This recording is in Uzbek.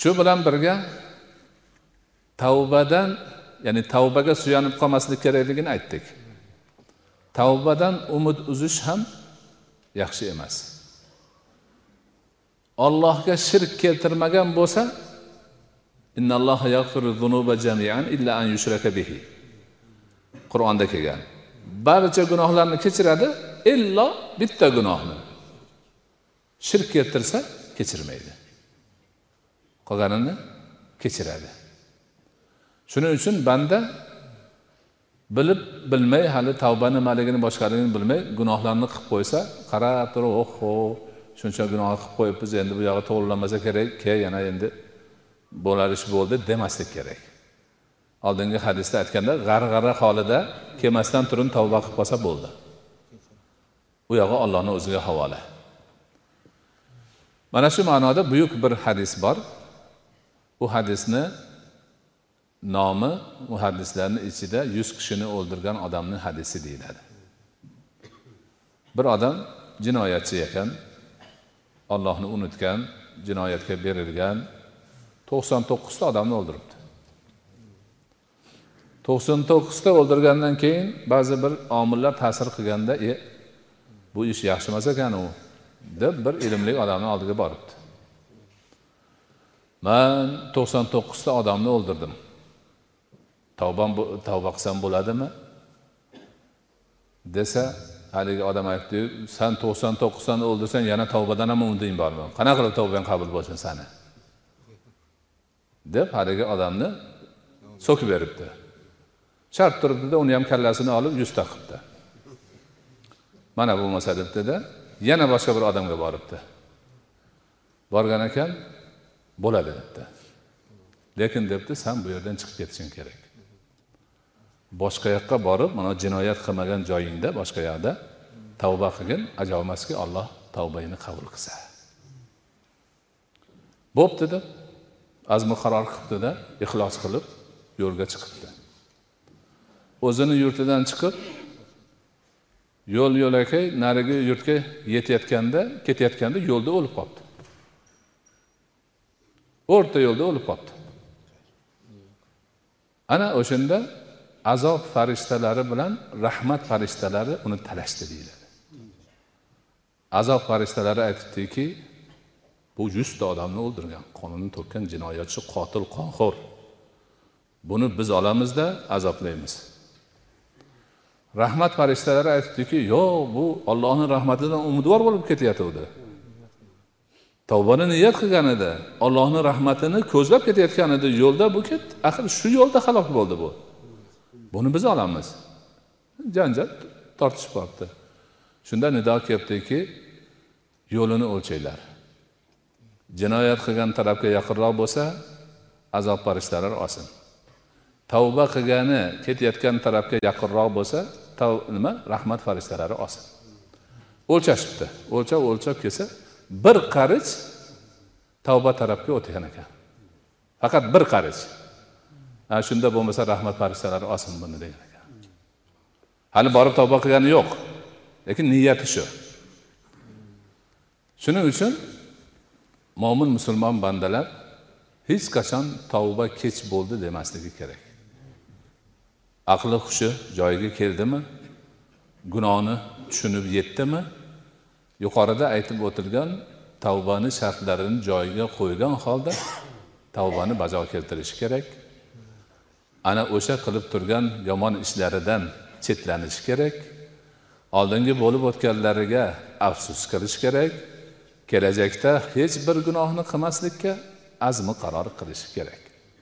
shu bilan birga tavbadan ya'ni tavbaga suyanib qolmaslik kerakligini aytdik. Tavbadan umid uzish ham yaxshi emas. Ollohga shirk keltirmagan bo'lsa qur'onda kelgan. Barcha gunohlarni kechiradi illo bitta gunohni. Shirk keltirsa kechirmaydi. Qolganini kechiradi. Shuning uchun banda bilib bilmay hali tavba nimaligini boshqaligini bilmay gunohlarni qilib qo'ysa qarab turib oho shuncha gunoh qilib qo'yibmiz endi bu yog'i to'g'irlanmasa kerak ke yana endi bo'lar ish bo'ldi demaslik kerak. Oldingi hadisda aytganda g'arg'ara holida kelmasdan turib tavba qilib qolsa bo'ldi. U yog'i ollohni o'ziga havola. Mana shu ma'noda buyuk bir hadis bor. U hadisni nomi muhaddislarni ichida yuz kishini o'ldirgan odamni hadisi deyiladi. Bir odam jinoyatchi ekan ollohni unutgan jinoyatga berilgan to'qson to'qqizta odamni o'ldiribdi. To'qson to'qqizta o'ldirgandan keyin ba'zi bir omillar ta'sir qilganda e bu ish yaxshi emas ekan u deb bir ilmli odamni oldiga boribdi. Man to'qson to'qqizta odamni o'ldirdim. Tavbam tavba qilsam bo'ladimi? Desa haligi odam aytdi san to'qson to'qqiztani o'ldirsang yana tavbadan ham umiding bormi? Qanaqa qilib tavbang qabul bo'lsin sani deb haligi odamni so'kib beribdi. Shart turibdida uni ham kallasini olib yuzta qilibdi mana bo'lmasa debdida yana boshqa bir odamga boribdi. Borgan ekan bo'ladi debdi. Lekin debdi san bu yerdan chiqib ketishing kerak. Boshqa yoqqa borib mana jinoyat qilmagan joyingda boshqa yoqda tavba qilgin ajab alloh olloh tavbangni qabul qilsa. Bo'pti deb azmi qaror qilibdida ixlos qilib yo'lga chiqibdi. O'zini yurtidan chiqib yo'l yo'lakay narigi yurtga yetayotganda ketayotganda yo'lda o'lib qolibdi o'rta yo'lda o'lib qolibdi ana o'shanda azob farishtalari bilan rahmat farishtalari uni talashdi deyiladi. Azob farishtalari aytibdiki bu yuzta odamni o'ldirgan qonini to'kkan jinoyatchi qotil qonxo'r. Buni biz olamizda azoblaymiz. Rahmat farishtalari aytibdiki yo'q bu ollohni rahmatidan umidvor bo'lib ketayotgandi tavbani niyat qilgan edi. Ollohni rahmatini ko'zlab ketayotgan edi. Yo'lda bu ketdi axir shu yo'lda halok bo'ldi bu. Buni biz olamiz. Janjal tortishib qolibdi. Shunda nido kelibdiki yo'lini o'lchanglar. Jinoyat qilgan tarafga yaqinroq bo'lsa azob farishtalari olsin. Tavba qilgani ketayotgan tarafga yaqinroq bo'lsa nima? Rahmat farishtalari olsin. O'lchashibdi. O'lchab o'lchab kelsa bir qarich tavba tarafga o'tgan ekan. Faqat bir qarich. Ana shunda bo'lmasa rahmat farishtalari olsin buni degan ekan. Hali borib tavba qilgani yo'q lekin niyati shu. Shuning uchun mo'min musulmon bandalar hech qachon tavba kech bo'ldi demasligi kerak. Aqli hushi joyiga keldimi? Gunohni tushunib yetdimi? Yuqorida aytib o'tilgan tavbani shartlarini joyiga qo'ygan holda tavbani bajo keltirishi kerak. Ana o'sha qilib turgan yomon ishlaridan chetlanishi kerak. Oldingi bo'lib o'tganlariga afsus qilish kerak. Kelajakda hech bir gunohni qilmaslikka azmi qaror qilish kerak.